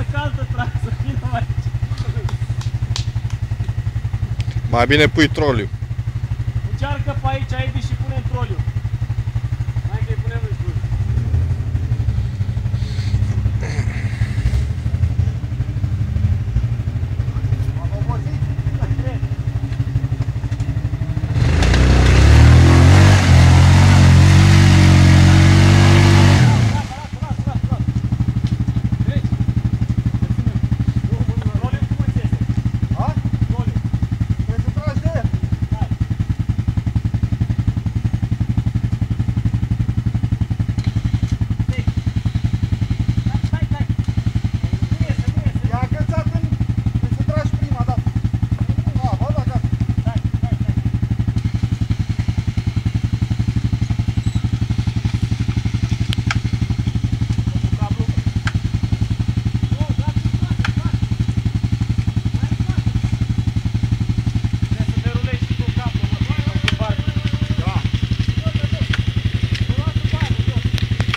încerc altă trasă, vină aici. Mai bine pui troliu. Încearcă pe aici, Edi,